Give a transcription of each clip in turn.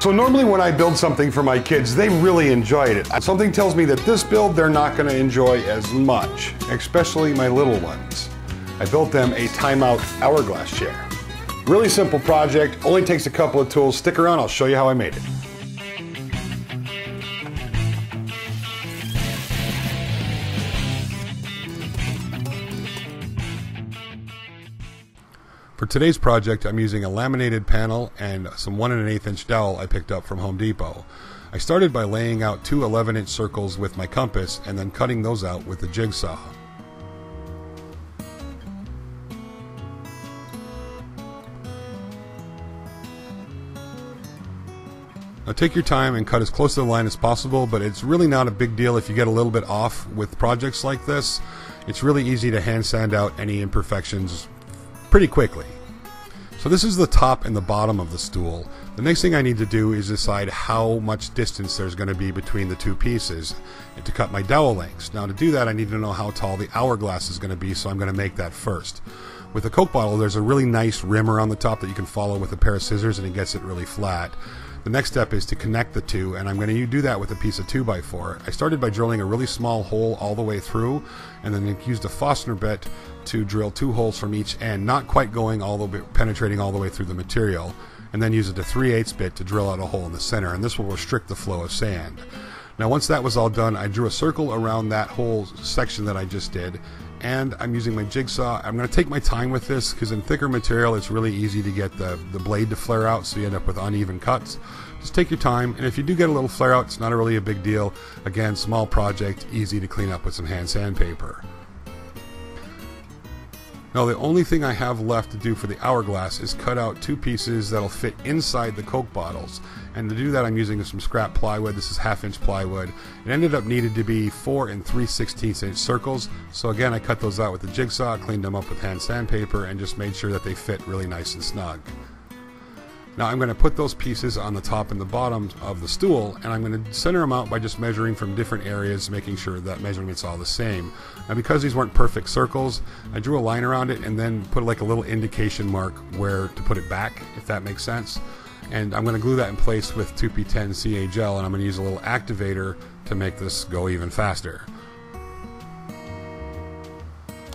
So normally when I build something for my kids, they really enjoyed it. Something tells me that this build they're not gonna enjoy as much, especially my little ones. I built them a timeout hourglass chair. Really simple project, only takes a couple of tools. Stick around, I'll show you how I made it. For today's project, I'm using a laminated panel and some 1 and an inch dowel I picked up from Home Depot. I started by laying out two 11 inch circles with my compass and then cutting those out with the jigsaw. Now take your time and cut as close to the line as possible, but it's really not a big deal if you get a little bit off with projects like this. It's really easy to hand sand out any imperfections pretty quickly. So this is the top and the bottom of the stool. The next thing I need to do is decide how much distance there's going to be between the two pieces and to cut my dowel lengths. Now to do that I need to know how tall the hourglass is going to be so I'm going to make that first. With a Coke bottle there's a really nice rimmer on the top that you can follow with a pair of scissors and it gets it really flat. The next step is to connect the two, and I'm going to do that with a piece of 2x4. I started by drilling a really small hole all the way through, and then used a Forstner bit to drill two holes from each end, not quite going all the way, penetrating all the way through the material, and then use a 3 8 bit to drill out a hole in the center, and this will restrict the flow of sand. Now once that was all done, I drew a circle around that whole section that I just did, and I'm using my jigsaw. I'm going to take my time with this because in thicker material it's really easy to get the, the blade to flare out so you end up with uneven cuts. Just take your time and if you do get a little flare out it's not really a big deal. Again, small project, easy to clean up with some hand sandpaper. Now the only thing I have left to do for the hourglass is cut out two pieces that'll fit inside the Coke bottles. And to do that I'm using some scrap plywood. This is half inch plywood. It ended up needed to be 4 and 3 16 inch circles. So again I cut those out with the jigsaw, cleaned them up with hand sandpaper and just made sure that they fit really nice and snug. Now I'm going to put those pieces on the top and the bottom of the stool and I'm going to center them out by just measuring from different areas making sure that measurement's all the same. Now because these weren't perfect circles I drew a line around it and then put like a little indication mark where to put it back if that makes sense. And I'm going to glue that in place with 2P10 CA gel and I'm going to use a little activator to make this go even faster.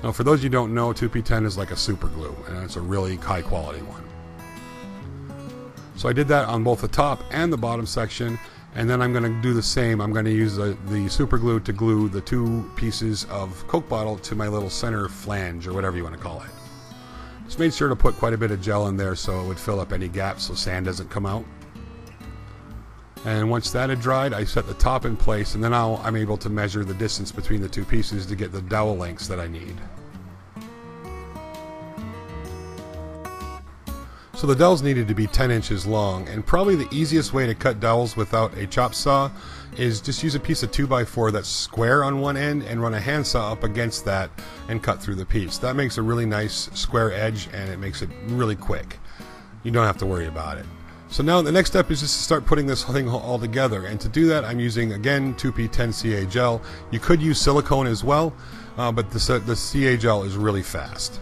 Now for those you don't know 2P10 is like a super glue and it's a really high quality one. So I did that on both the top and the bottom section and then I'm going to do the same. I'm going to use the, the super glue to glue the two pieces of Coke bottle to my little center flange or whatever you want to call it. Just made sure to put quite a bit of gel in there so it would fill up any gaps so sand doesn't come out. And once that had dried, I set the top in place and then i I'm able to measure the distance between the two pieces to get the dowel lengths that I need. So the dowels needed to be 10 inches long, and probably the easiest way to cut dowels without a chop saw is just use a piece of 2x4 that's square on one end and run a handsaw up against that and cut through the piece. That makes a really nice square edge and it makes it really quick. You don't have to worry about it. So now the next step is just to start putting this thing all together. And to do that, I'm using again 2P10CA gel. You could use silicone as well, uh, but the, the CA gel is really fast.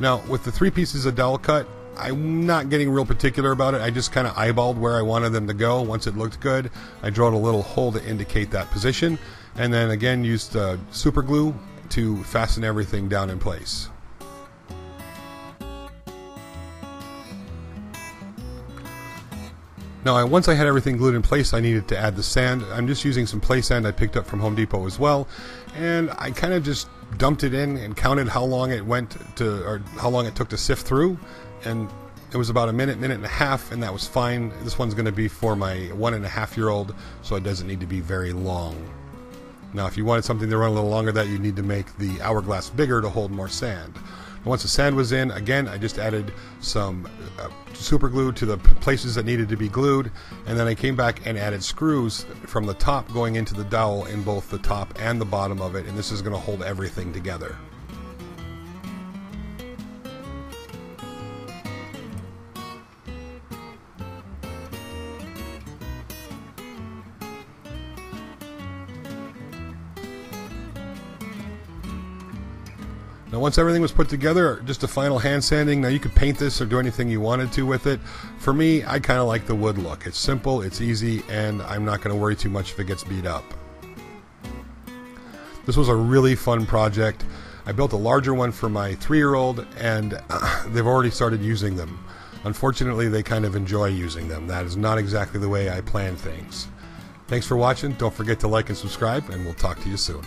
Now, with the three pieces of dowel cut, I'm not getting real particular about it. I just kind of eyeballed where I wanted them to go. Once it looked good, I drilled a little hole to indicate that position, and then again used uh, super glue to fasten everything down in place. Now, once I had everything glued in place, I needed to add the sand. I'm just using some play sand I picked up from Home Depot as well, and I kind of just dumped it in and counted how long it went to, or how long it took to sift through, and it was about a minute, minute and a half, and that was fine. This one's going to be for my one and a half year old, so it doesn't need to be very long. Now, if you wanted something to run a little longer, that you need to make the hourglass bigger to hold more sand. Once the sand was in, again, I just added some uh, super glue to the places that needed to be glued, and then I came back and added screws from the top going into the dowel in both the top and the bottom of it, and this is going to hold everything together. Now once everything was put together, just a final hand sanding. Now you could paint this or do anything you wanted to with it. For me, I kind of like the wood look. It's simple, it's easy, and I'm not going to worry too much if it gets beat up. This was a really fun project. I built a larger one for my three-year-old, and uh, they've already started using them. Unfortunately, they kind of enjoy using them. That is not exactly the way I plan things. Thanks for watching. Don't forget to like and subscribe, and we'll talk to you soon.